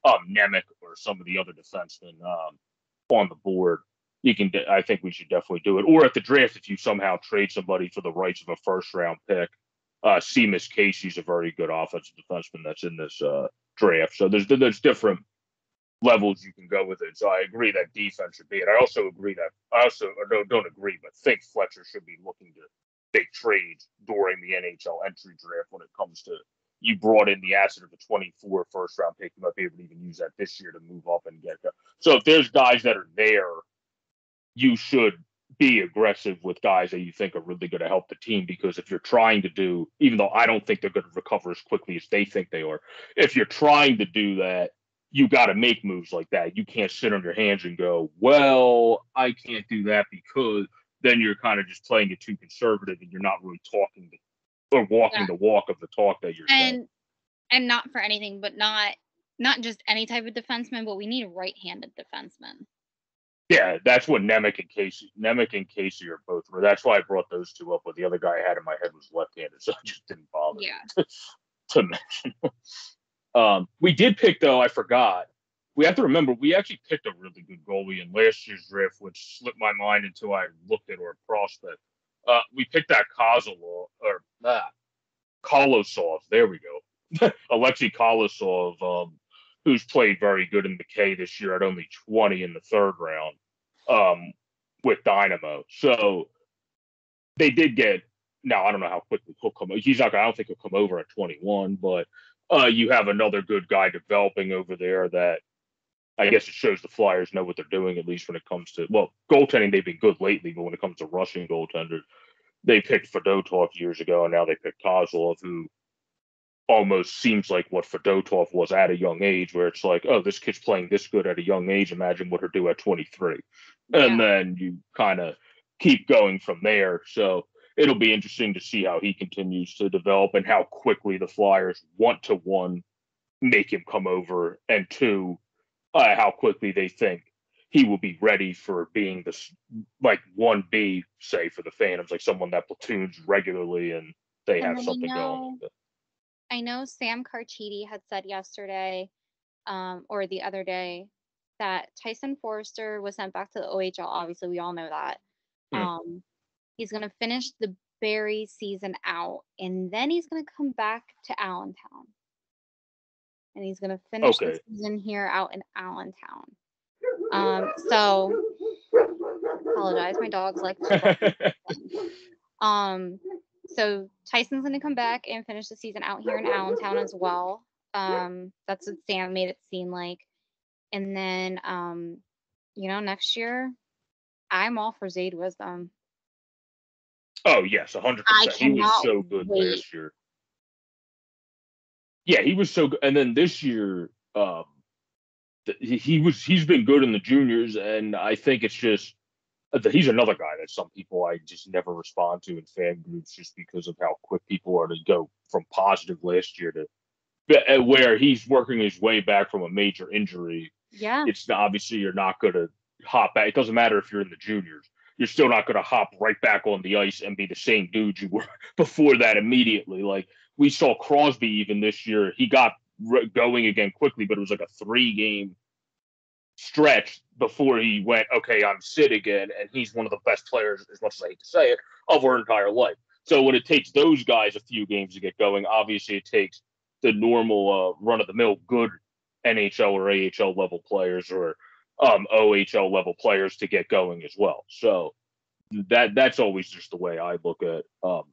Speaker 1: um, Nemec or some of the other defensemen um, on the board, you can. De- I think we should definitely do it. Or at the draft, if you somehow trade somebody for the rights of a first round pick, uh, Seamus Casey's a very good offensive defenseman that's in this uh, draft. So there's there's different levels you can go with it. So I agree that defense should be it. I also agree that I also don't don't agree, but think Fletcher should be looking to make trades during the NHL entry draft when it comes to you brought in the asset of the 24 first round pick. You might be able to even use that this year to move up and get. So if there's guys that are there, you should be aggressive with guys that you think are really going to help the team because if you're trying to do even though I don't think they're going to recover as quickly as they think they are if you're trying to do that you got to make moves like that you can't sit on your hands and go well I can't do that because then you're kind of just playing it too conservative and you're not really talking the, or walking yeah. the walk of the talk that you're
Speaker 2: and
Speaker 1: saying.
Speaker 2: and not for anything but not not just any type of defenseman but we need right-handed defenseman
Speaker 1: yeah, that's what Nemec and Casey. Nemec and Casey are both. That's why I brought those two up. But the other guy I had in my head was left-handed, so I just didn't bother
Speaker 2: yeah.
Speaker 1: to, to mention. um, we did pick though. I forgot. We have to remember we actually picked a really good goalie in last year's draft, which slipped my mind until I looked at our prospect. Uh, we picked that Kozlov or that ah, Kolosov. There we go. Alexei Kolosov. Um, who's played very good in the K this year at only 20 in the third round um, with Dynamo. So they did get. Now I don't know how quickly he'll come. He's not. I don't think he'll come over at 21, but uh, you have another good guy developing over there that I guess it shows the Flyers know what they're doing at least when it comes to well goaltending. They've been good lately, but when it comes to rushing goaltenders, they picked Fedotov years ago, and now they picked Kozlov, who almost seems like what Fedotov was at a young age, where it's like, oh, this kid's playing this good at a young age. Imagine what he'll do at 23. Yeah. And then you kind of keep going from there. So it'll be interesting to see how he continues to develop and how quickly the Flyers want to one make him come over, and two, uh, how quickly they think he will be ready for being this like one B, say for the Phantoms, like someone that platoons regularly and they and have something know, going.
Speaker 2: I know Sam Carchidi had said yesterday um, or the other day that Tyson Foerster was sent back to the OHL. Obviously, we all know that. Mm. Um, he's going to finish the Barrie season out, and then he's going to come back to Allentown. And he's going to finish okay. the season here out in Allentown. Um, so, apologize. My dog's like, um, so Tyson's going to come back and finish the season out here in Allentown as well. Um, that's what Sam made it seem like. And then, um, you know, next year, I'm all for Zayde Wisdom.
Speaker 1: Oh yes, hundred percent. He was so good wait. last year. Yeah, he was so good. And then this year, um, he was he's been good in the juniors, and I think it's just he's another guy that some people I just never respond to in fan groups just because of how quick people are to go from positive last year to uh, where he's working his way back from a major injury.
Speaker 2: Yeah.
Speaker 1: It's obviously you're not going to hop back. It doesn't matter if you're in the juniors. You're still not going to hop right back on the ice and be the same dude you were before that immediately. Like we saw Crosby even this year. He got going again quickly, but it was like a three game stretch before he went, okay, I'm Sid again, and he's one of the best players, as much as I hate to say it, of our entire life. So when it takes those guys a few games to get going, obviously it takes the normal uh, run of the mill good NHL or AHL level players or um, OHL level players to get going as well. So that that's always just the way I look at um,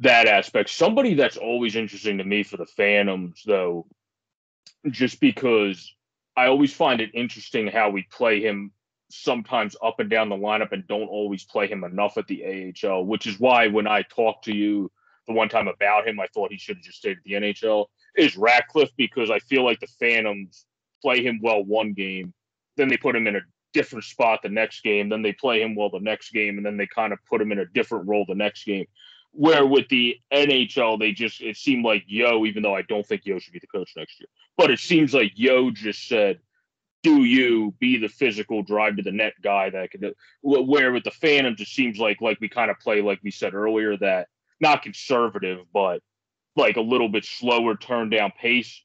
Speaker 1: that aspect. Somebody that's always interesting to me for the Phantoms, though, just because I always find it interesting how we play him sometimes up and down the lineup and don't always play him enough at the AHL, which is why when I talked to you the one time about him, I thought he should have just stayed at the NHL, is Ratcliffe because I feel like the Phantoms play him well one game, then they put him in a different spot the next game, then they play him well the next game, and then they kind of put him in a different role the next game. Where with the NHL, they just it seemed like Yeo, even though I don't think Yeo should be the coach next year, but it seems like Yeo just said, "Do you be the physical drive to the net guy that can?" Where with the Phantoms, it seems like like we kind of play like we said earlier that not conservative, but like a little bit slower turn down pace.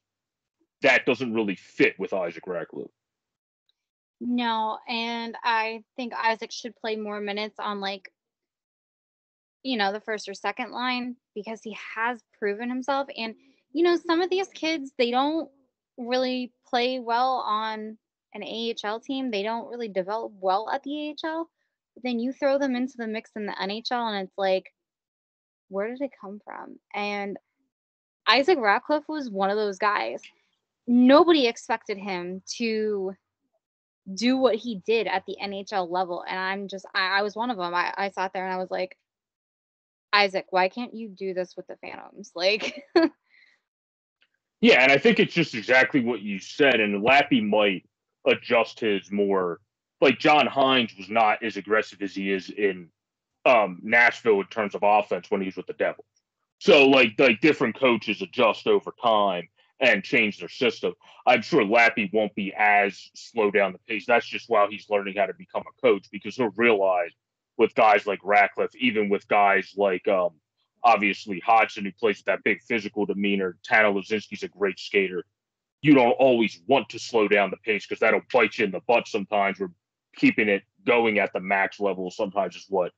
Speaker 1: That doesn't really fit with Isaac Ratcliffe.
Speaker 2: No, and I think Isaac should play more minutes on like you know, the first or second line because he has proven himself and you know, some of these kids they don't really play well on an AHL team. They don't really develop well at the AHL. But then you throw them into the mix in the NHL and it's like where did it come from? And Isaac Ratcliffe was one of those guys. Nobody expected him to do what he did at the NHL level. And I'm just, I, I was one of them. I, I sat there and I was like, Isaac, why can't you do this with the Phantoms? Like,
Speaker 1: yeah, and I think it's just exactly what you said. And Lappy might adjust his more, like John Hynes was not as aggressive as he is in um, Nashville in terms of offense when he's with the Devils. So like like different coaches adjust over time and change their system. I'm sure Lappy won't be as slow down the pace. That's just while he's learning how to become a coach because he'll realize with guys like Ratcliffe, even with guys like um, obviously Hodgson, who plays with that big physical demeanor, Tanner Laczynski's a great skater. You don't always want to slow down the pace because that'll bite you in the butt sometimes. We're keeping it going at the max level sometimes is what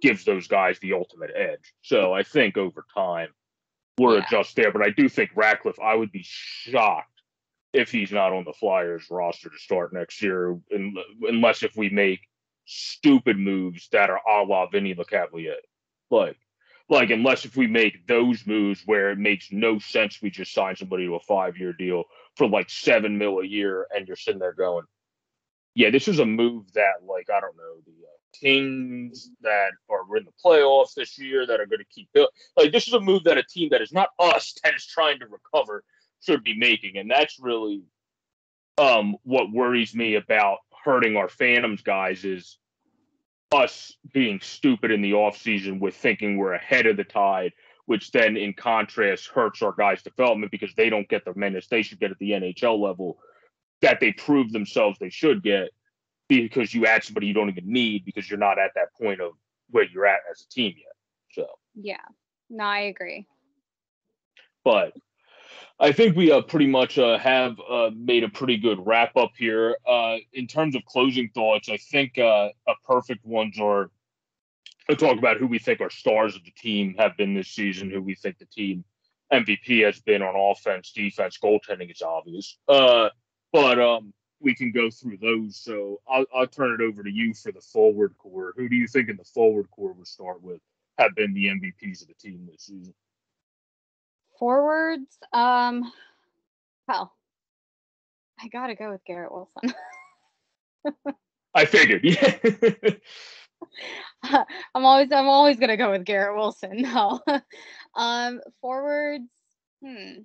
Speaker 1: gives those guys the ultimate edge. So I think over time we're yeah. adjust there. But I do think Ratcliffe, I would be shocked if he's not on the Flyers roster to start next year, unless if we make stupid moves that are a la Vinny Lecavalier. Like, like unless if we make those moves where it makes no sense, we just sign somebody to a five year deal for like seven mil a year, and you're sitting there going, "Yeah, this is a move that like I don't know the uh, Kings that are in the playoffs this year that are going to keep building. Like this is a move that a team that is not us that is trying to recover should be making, and that's really um, what worries me about hurting our Phantoms guys is us being stupid in the offseason with thinking we're ahead of the tide, which then in contrast hurts our guys' development because they don't get the minutes they should get at the NHL level that they prove themselves they should get because you add somebody you don't even need because you're not at that point of where you're at as a team yet. So
Speaker 2: yeah, no, I agree.
Speaker 1: But I think we uh, pretty much uh, have uh, made a pretty good wrap up here. Uh, in terms of closing thoughts, I think uh, a perfect ones are to talk about who we think our stars of the team have been this season, who we think the team MVP has been on offense, defense, goaltending is obvious. Uh, but um, we can go through those. So I'll, I'll turn it over to you for the forward core. Who do you think in the forward core we'll start with have been the MVPs of the team this season?
Speaker 2: Forwards, um, well, I gotta go with Garrett Wilson.
Speaker 1: I figured, yeah.
Speaker 2: I'm always I'm always gonna go with Garrett Wilson. No, um, forwards. Hmm.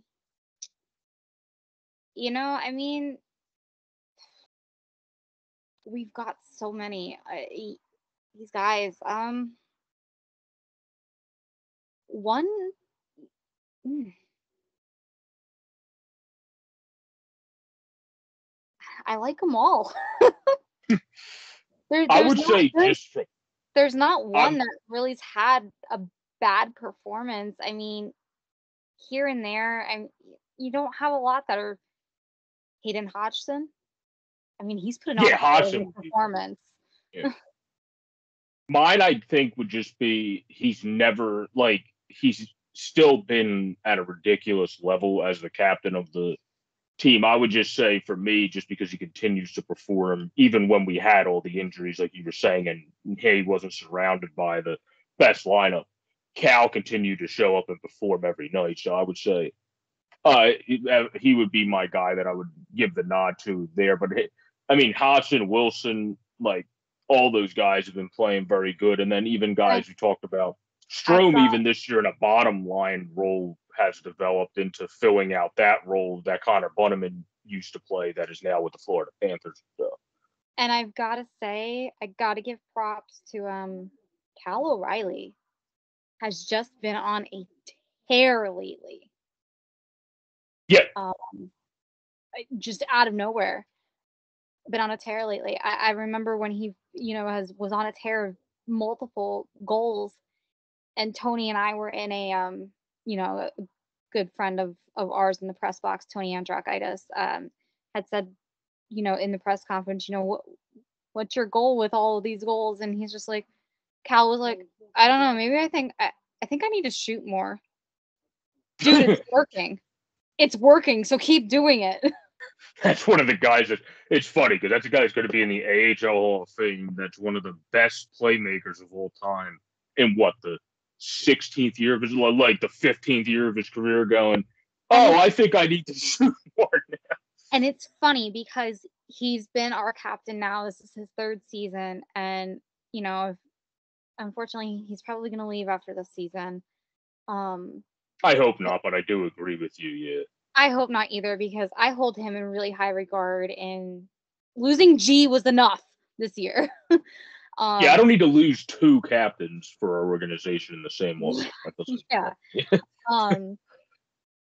Speaker 2: You know, I mean, we've got so many uh, these guys. Um, one. Mm, I like them all.
Speaker 1: there, I would say just
Speaker 2: there's not one um, that really's had a bad performance. I mean, here and there, I you don't have a lot that are Hayden Hodgson. I mean, he's put on yeah, a performance. Yeah.
Speaker 1: Mine, I think, would just be he's never like he's still been at a ridiculous level as the captain of the team. I would just say for me, just because he continues to perform, even when we had all the injuries, like you were saying, and he wasn't surrounded by the best lineup. Cal continued to show up and perform every night. So I would say uh, he would be my guy that I would give the nod to there. But I mean, Hodgson, Wilson, like all those guys have been playing very good. And then even guys we talked about, Strome, even this year in a bottom line role, has developed into filling out that role that Connor Bunnaman used to play that is now with the Florida Panthers. So.
Speaker 2: And I've got to say, I got to give props to um Cal O'Reilly has just been on a tear lately.
Speaker 1: Yeah.
Speaker 2: Um, just out of nowhere, been on a tear lately. I, I remember when he, you know, has was on a tear of multiple goals, and Tony and I were in a, um, you know, a good friend of of ours in the press box, Tony Androkaitis, um, had said, you know, in the press conference, you know, what what's your goal with all of these goals? And he's just like, Cal was like, I don't know, maybe I think I, I think I need to shoot more. Dude, it's working. It's working, so keep doing it.
Speaker 1: That's one of the guys that it's funny because that's a guy that's going to be in the AHL Hall of Fame. That's one of the best playmakers of all time. In what the 16th year of his like the 15th year of his career, going, oh, I think I need to shoot more now.
Speaker 2: And it's funny because he's been our captain now. This is his third season, and you know, unfortunately, he's probably going to leave after this season. Um,
Speaker 1: I hope not, but I do agree with you. Yeah.
Speaker 2: I hope not either because I hold him in really high regard and losing G was enough this year.
Speaker 1: um, yeah, I don't need to lose two captains for our organization in the same way.
Speaker 2: Yeah. um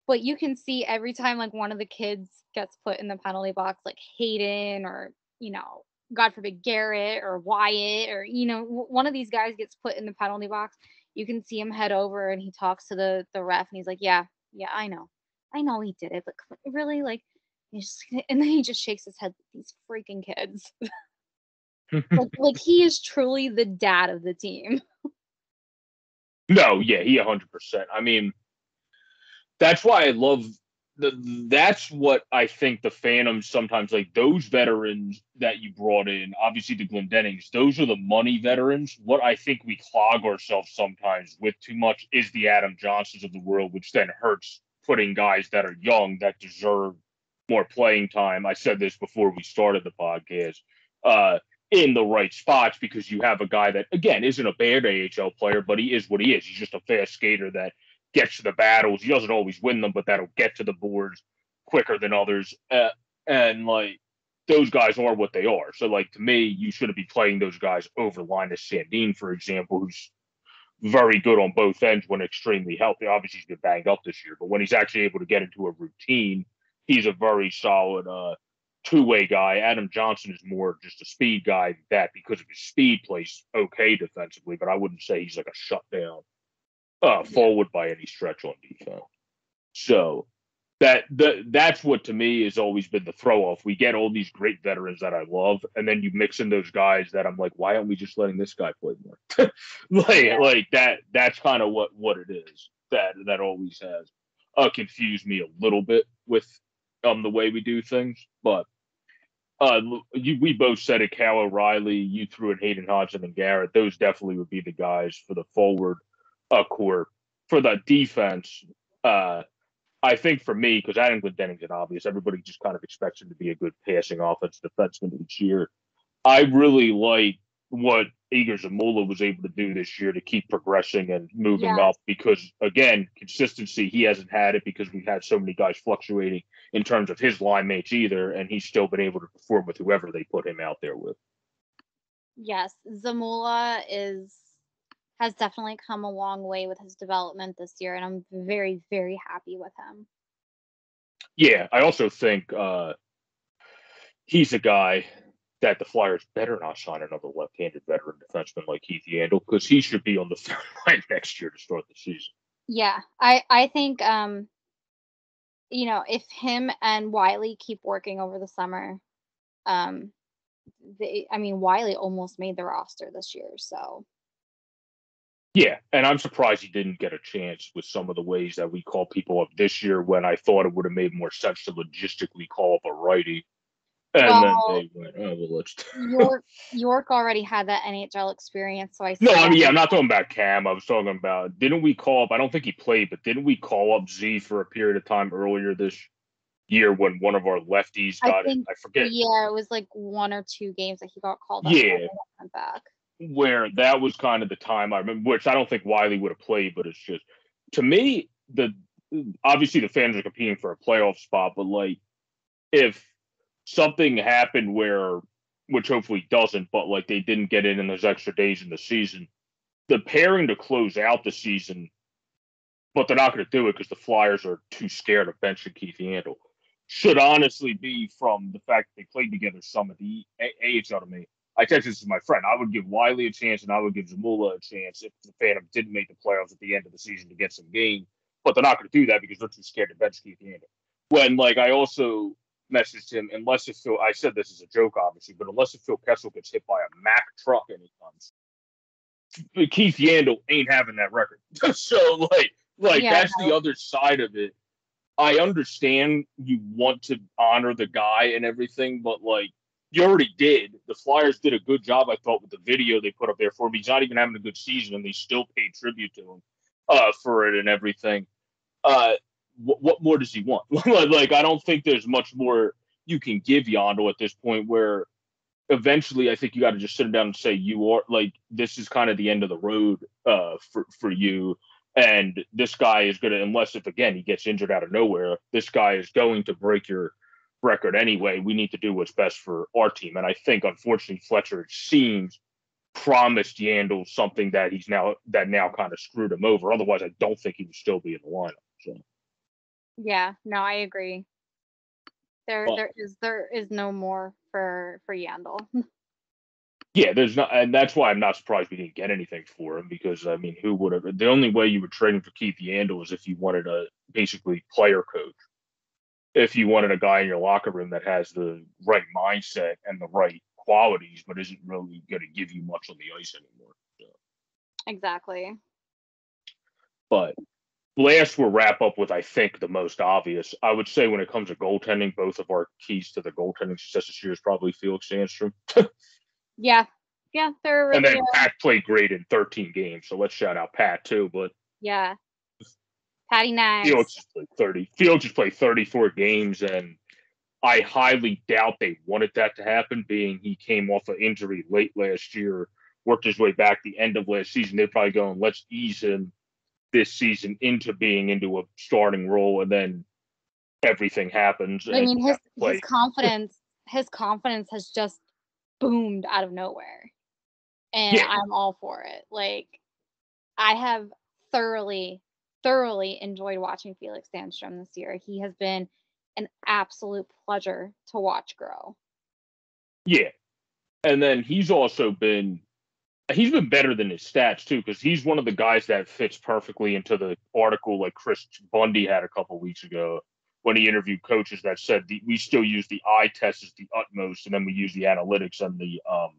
Speaker 2: but you can see every time like one of the kids gets put in the penalty box like Hayden or you know God forbid Garrett or Wyatte or you know one of these guys gets put in the penalty box you can see him head over and he talks to the the ref and he's like yeah yeah I know I know he did it, but really, like, just, and then he just shakes his head. These freaking kids. like, like he is truly the dad of the team.
Speaker 1: no, yeah, he hundred percent. I mean, that's why I love the. That's what I think the Phantoms sometimes like those veterans that you brought in. Obviously, the Clendenings. Those are the money veterans. What I think we clog ourselves sometimes with too much is the Adam Johnsons of the world, which then hurts putting guys that are young that deserve more playing time. I said this before we started the podcast. Uh, in the right spots because you have a guy that again isn't a bad AHL player, but he is what he is. He's just a fast skater that gets to the battles. He doesn't always win them, but that'll get to the boards quicker than others. Uh, and like those guys are what they are. So like to me, you shouldn't be playing those guys over Linus Sandin, for example, who's very good on both ends when extremely healthy. Obviously, he's been banged up this year, but when he's actually able to get into a routine, he's a very solid uh, two-way guy. Adam Johnson is more just a speed guy that because of his speed plays okay defensively, but I wouldn't say he's like a shutdown uh, forward by any stretch on defense. So that the, that's what to me has always been the throw off. We get all these great veterans that I love, and then you mix in those guys that I'm like, why aren't we just letting this guy play more? like yeah. like that. That's kind of what what it is that that always has uh, confused me a little bit with um the way we do things, but. Uh, you, we both said it. Cal O'Reilly, you threw it. Hayden Hodgson and Garrett. Those definitely would be the guys for the forward uh, core. For the defense, uh, I think for me, because Adam Clendening's an obvious, everybody just kind of expects him to be a good passing offense defenseman each year. I really like what Egor Zamula was able to do this year to keep progressing and moving up because again, consistency, he hasn't had it because we've had so many guys fluctuating in terms of his line mates either, and he's still been able to perform with whoever they put him out there with.
Speaker 2: Yes, Zamula is has definitely come a long way with his development this year, and I'm very, very happy with him.
Speaker 1: Yeah, I also think uh, he's a guy that the Flyers better not sign another left-handed veteran defenseman like Keith Yandle because he should be on the third line next year to start the season.
Speaker 2: Yeah, I I think um, you know if him and Wylie keep working over the summer, um, they, I mean Wylie almost made the roster this year, so
Speaker 1: yeah, and I'm surprised he didn't get a chance with some of the ways that we call people up this year when I thought it would have made more sense to logistically call up a righty. And well, then they went, oh, well, let's.
Speaker 2: York, York already had that NHL experience, so I.
Speaker 1: No, I mean, yeah, I'm not talking about Cam. I was talking about didn't we call up? I don't think he played, but didn't we call up Z for a period of time earlier this year when one of our lefties
Speaker 2: I
Speaker 1: got it. I forget
Speaker 2: Yeah, it was like one or two games that he got called up.
Speaker 1: Yeah.
Speaker 2: and then went back.
Speaker 1: where that was kind of the time I remember, which I don't think Wylie would have played, but it's just to me the obviously the fans are competing for a playoff spot, but like if something happened where, which hopefully doesn't, but like they didn't get in in those extra days in the season, the pairing to close out the season, but they're not going to do it because the Flyers are too scared of benching Keith Yandle. Should honestly be from the fact that they played together some of the AHL to me. I texted this to my friend. I would give Wylie a chance and I would give Zamula a chance if the Phantom didn't make the playoffs at the end of the season to get some game. But they're not going to do that because they're too scared to bench Keith Yandle. When, like, I also messaged him, unless if Phil, I said this is a joke, obviously, but unless if Phil Kessel gets hit by a Mack truck and he comes, Keith Yandle ain't having that record. so, like, like
Speaker 2: Yeah,
Speaker 1: that's the other side of it. I understand you want to honor the guy and everything, but like you already did. The Flyers did a good job, I thought, with the video they put up there for him. He's not even having a good season, and they still paid tribute to him uh, for it and everything. Uh, what, what more does he want? like, I don't think there's much more you can give Yondo at this point. Where eventually, I think you got to just sit him down and say, "You are like this is kind of the end of the road uh, for for you." And this guy is going to, unless if again he gets injured out of nowhere, this guy is going to break your record anyway. We need to do what's best for our team. And I think, unfortunately, Fletcher it seems promised Yandle something that he's now that now kind of screwed him over. Otherwise, I don't think he would still be in the lineup. So
Speaker 2: Yeah, no, I agree. There,
Speaker 1: Well-
Speaker 2: there is there is no more for for Yandle.
Speaker 1: yeah, there's not, and that's why I'm not surprised we didn't get anything for him because I mean, who would have? The only way you would trade him for Keith Yandle is if you wanted a basically player coach. If you wanted a guy in your locker room that has the right mindset and the right qualities, but isn't really going to give you much on the ice anymore. So.
Speaker 2: exactly.
Speaker 1: But last we'll wrap up with I think the most obvious. I would say when it comes to goaltending, both of our keys to the goaltending success this year is probably Felix Sandstrom.
Speaker 2: Yeah, yeah, they're really
Speaker 1: and then
Speaker 2: uh,
Speaker 1: Pat played great in 13 games, so let's shout out Pat too. But
Speaker 2: yeah. Patty Nags.
Speaker 1: Felix just played 30. Felix just played 34 games, and I highly doubt they wanted that to happen, being he came off an injury late last year, worked his way back the end of last season. They're probably going, let's ease him this season into being into a starting role, and then everything happens.
Speaker 2: I mean, his
Speaker 1: have to play.
Speaker 2: his confidence, his confidence has just boomed out of nowhere, and
Speaker 1: Yeah.
Speaker 2: I'm all for it. Like, I have thoroughly, thoroughly enjoyed watching Felix Sandstrom this year. He has been an absolute pleasure to watch grow.
Speaker 1: Yeah. And then he's also been he's been better than his stats too, because he's one of the guys that fits perfectly into the article like Chris Bundy had a couple weeks ago when he interviewed coaches that said the, we still use the eye test as the utmost, and then we use the analytics and the um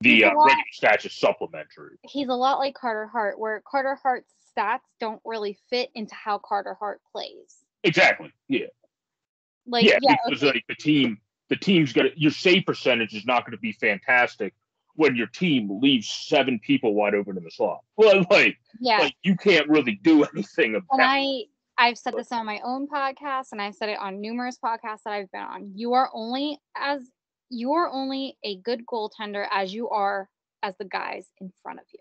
Speaker 1: the uh,
Speaker 2: lot-
Speaker 1: regular stats as supplementary.
Speaker 2: He's a lot like Carter Hart, where Carter Hart's stats don't really fit into how Carter Hart plays.
Speaker 1: Exactly. Yeah.
Speaker 2: Like,
Speaker 1: yeah,
Speaker 2: yeah,
Speaker 1: because
Speaker 2: okay,
Speaker 1: like the team, the team's gonna your save percentage is not going to be fantastic when your team leaves seven people wide open in the slot. Well, like,
Speaker 2: yeah.
Speaker 1: like you can't really do anything about.
Speaker 2: and I I've said this on my own podcast and I've said it on numerous podcasts that I've been on. You are only as you are only a good goaltender as you are as the guys in front of you.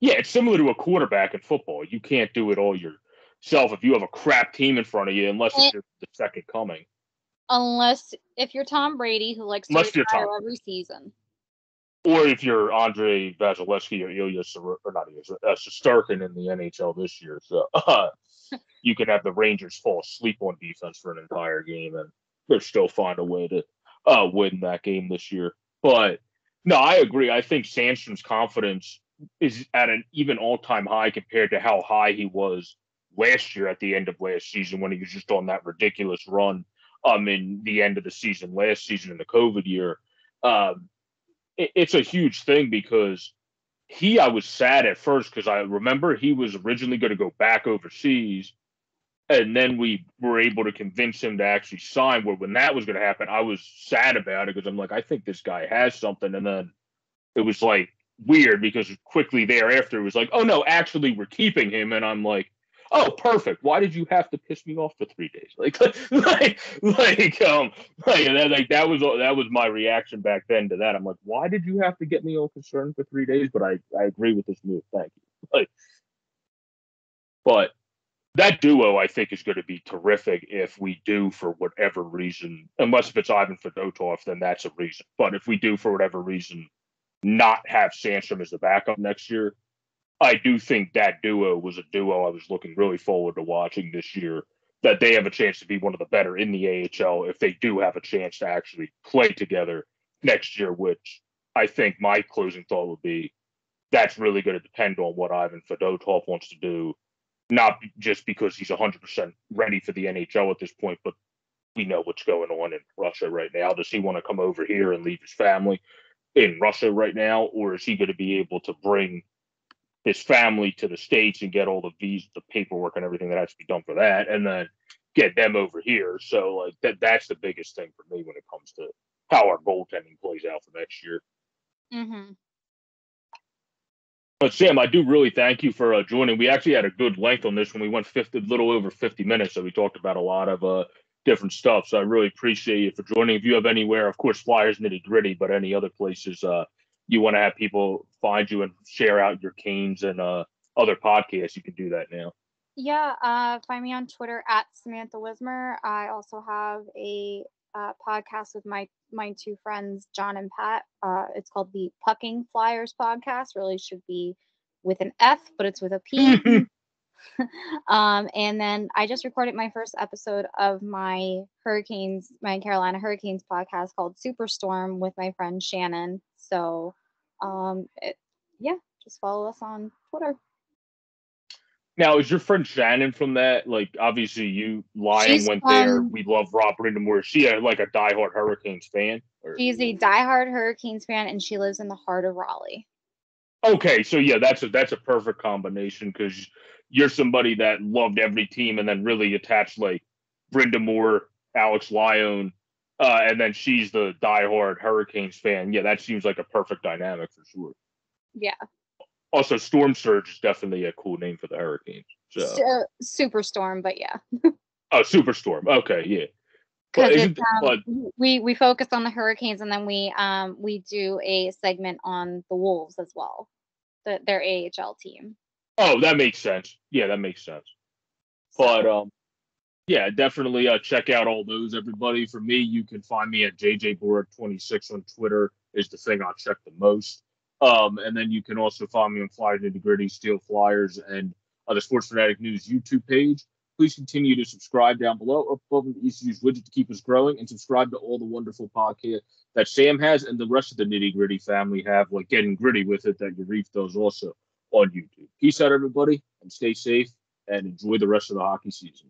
Speaker 1: Yeah, it's similar to a quarterback in football. You can't do it all yourself if you have a crap team in front of you, unless
Speaker 2: Eh.
Speaker 1: it's the second coming.
Speaker 2: Unless if you're Tom Brady who likes to
Speaker 1: Unless
Speaker 2: retire every season.
Speaker 1: Or if you're Andrei Vasilevskiy or Ilya or not Ilya, uh, in the NHL this year, so uh, you can have the Rangers fall asleep on defense for an entire game, and they'll still find a way to uh, win that game this year. But no, I agree. I think Sandstrom's confidence is at an even all-time high compared to how high he was last year at the end of last season when he was just on that ridiculous run um in the end of the season last season in the COVID year. Um, it's a huge thing because he I was sad at first because I remember he was originally going to go back overseas, and then we were able to convince him to actually sign. Where when that was going to happen, I was sad about it because I'm like, I think this guy has something, and then it was like weird because quickly thereafter it was like, oh no, actually we're keeping him, and I'm like. Oh, perfect. Why did you have to piss me off for three days? Like, like, like, um, like that, like that was that was my reaction back then to that. I'm like, why did you have to get me all concerned for three days? But I, I agree with this move. Thank you. Like, but that duo, I think, is going to be terrific if we do for whatever reason, unless if it's Ivan Fedotov, then that's a reason. But if we do for whatever reason not have Sandstrom as the backup next year, I do think that duo was a duo I was looking really forward to watching this year. That they have a chance to be one of the better in the AHL if they do have a chance to actually play together next year, which I think my closing thought would be that's really going to depend on what Ivan Fedotov wants to do, not just because he's 100% ready for the NHL at this point, but we know what's going on in Russia right now. Does he want to come over here and leave his family in Russia right now, or is he going to be able to bring his family to the states and get all the visa, the paperwork, and everything that has to be done for that, and then get them over here? So like that that's the biggest thing for me when it comes to how our goaltending plays out for next year.
Speaker 2: Mm-hmm.
Speaker 1: But Sam, I do really thank you for uh, joining. We actually had a good length on this when we went 50, little over 50 minutes. So we talked about a lot of uh, different stuff. So I really appreciate you for joining. If you have anywhere, of course, Flyers nitty gritty, but any other places uh, you want to have people find you and share out your canes and uh, other podcasts, you can do that now.
Speaker 2: Yeah, uh, find me on Twitter at Samantha Wismer. I also have a uh, podcast with my my two friends John and Pat. Uh, it's called the Pucking Flyers podcast. Really should be with an F, but it's with a P. um, and then I just recorded my first episode of my Hurricanes, my Carolina Hurricanes podcast called Superstorm with my friend Shannon. So, um, it, yeah, just follow us on Twitter.
Speaker 1: Now, is your friend Shannon from that? Like, obviously, you Lion She's went there. We love Rob Brind'Amour. Is she a, like a diehard Hurricanes fan?
Speaker 2: Or? She's a diehard Hurricanes fan, and she lives in the heart of Raleigh.
Speaker 1: Okay, so yeah, that's a that's a perfect combination because you're somebody that loved every team and then really attached like Brenda Brind'Amour, Alex Lyon, uh, and then she's the diehard Hurricanes fan. Yeah, that seems like a perfect dynamic for sure.
Speaker 2: Yeah.
Speaker 1: Also storm surge is definitely a cool name for the hurricane so. Uh,
Speaker 2: superstorm but yeah.
Speaker 1: Oh superstorm. Okay yeah.
Speaker 2: Because um, we we focus on the hurricanes and then we um we do a segment on the wolves as well the, their ahl team.
Speaker 1: Oh that makes sense. Yeah that makes sense. But um yeah definitely uh check out all those everybody for me you can find me at jjborak26 on twitter is the thing i'll check the most um, and then you can also find me on Flyers Nitty Gritty, Steel Flyers, and uh, the Sports Phanatic News YouTube page. Please continue to subscribe down below or above the ECU's widget to keep us growing and subscribe to all the wonderful podcasts that Sam has and the rest of the Nitty Gritty family have, like Getting Gritty with it, that Yarif does also on YouTube. Peace out, everybody, and stay safe and enjoy the rest of the hockey season.